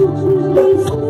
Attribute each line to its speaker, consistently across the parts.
Speaker 1: you.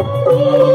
Speaker 1: Oh,